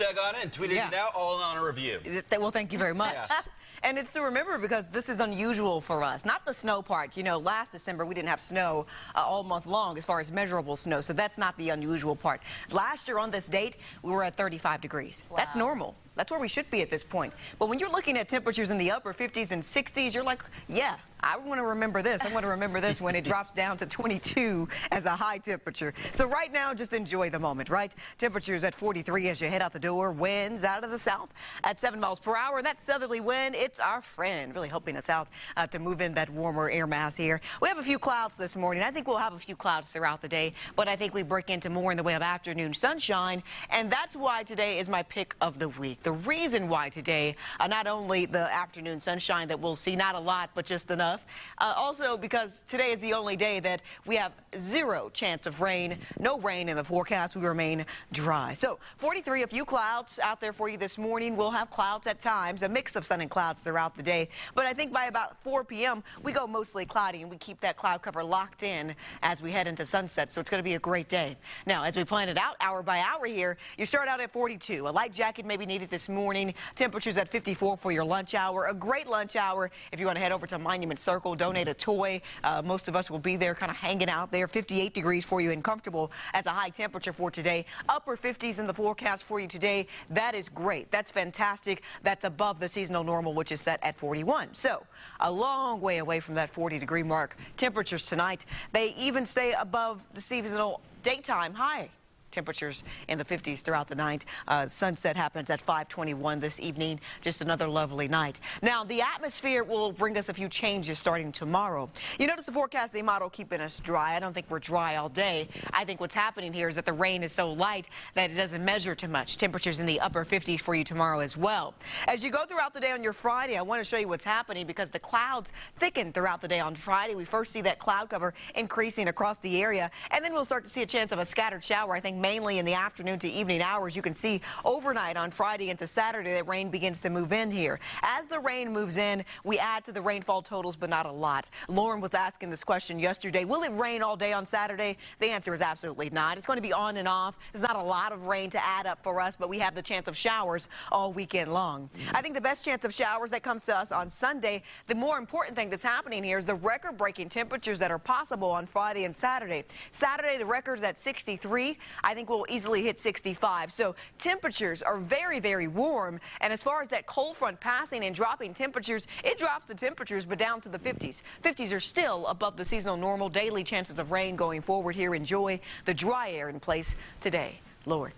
dug on it and tweeted Yeah. it out all in honor of you. Well, thank you very much. Yes. And it's to remember because this is unusual for us. Not the snow part. You know, last December we didn't have snow uh, all month long as far as measurable snow, so that's not the unusual part. Last year on this date, we were at 35 degrees. That's normal. That's where we should be at this point. But when you're looking at temperatures in the upper 50s and 60s, you're like, yeah, I want to remember this. I want to remember this when it drops down to 22 as a high temperature. So right now, just enjoy the moment, right? Temperatures at 43 as you head out the door. Winds out of the south at 7 miles per hour. That southerly wind, it's our friend, really helping us out uh, to move in that warmer air mass here. We have a few clouds this morning. I think we'll have a few clouds throughout the day, but I think we break into more in the way of afternoon sunshine, and that's why today is my pick of the week. The reason why today, uh, not only the afternoon sunshine that we'll see, not a lot, but just enough, uh, also because today is the only day that we have zero chance of rain, no rain in the forecast. We remain dry. So 43, a few clouds out there for you this morning. We'll have clouds at times, a mix of sun and clouds throughout the day. But I think by about 4 p.m., we go mostly cloudy and we keep that cloud cover locked in as we head into sunset. So it's going to be a great day. Now, as we plan it out hour by hour here, you start out at 42. A light jacket may be needed this morning. Temperatures at 54 for your lunch hour. A great lunch hour if you want to head over to Monument Circle, donate a toy. Uh, most of us will be there kind of hanging out there. 58 degrees for you and comfortable as a high temperature for today. Upper 50s in the forecast for you today. That is great. That's fantastic. That's above the seasonal normal, which is set at 41. So a long way away from that 40 degree mark. Temperatures tonight, they even stay above the seasonal daytime high temperatures in the 50s throughout the night. Uh, sunset happens at 521 this evening. Just another lovely night. Now, the atmosphere will bring us a few changes starting tomorrow. You notice the forecasting model keeping us dry. I don't think we're dry all day. I think what's happening here is that the rain is so light that it doesn't measure too much. Temperatures in the upper 50s for you tomorrow as well. As you go throughout the day on your Friday, I want to show you what's happening because the clouds thicken throughout the day on Friday. We first see that cloud cover increasing across the area, and then we'll start to see a chance of a scattered shower, I think mainly in the afternoon to evening hours. You can see overnight on Friday into Saturday that rain begins to move in here. As the rain moves in, we add to the rainfall totals, but not a lot. Lauren was asking this question yesterday. Will it rain all day on Saturday? The answer is absolutely not. It's going to be on and off. There's not a lot of rain to add up for us, but we have the chance of showers all weekend long. I think the best chance of showers that comes to us on Sunday, the more important thing that's happening here is the record-breaking temperatures that are possible on Friday and Saturday. Saturday, the record's at 63. I think we'll easily hit 65. So temperatures are very, very warm. And as far as that cold front passing and dropping temperatures, it drops the temperatures, but down to the 50s. 50s are still above the seasonal normal. Daily chances of rain going forward here. Enjoy the dry air in place today. Lord.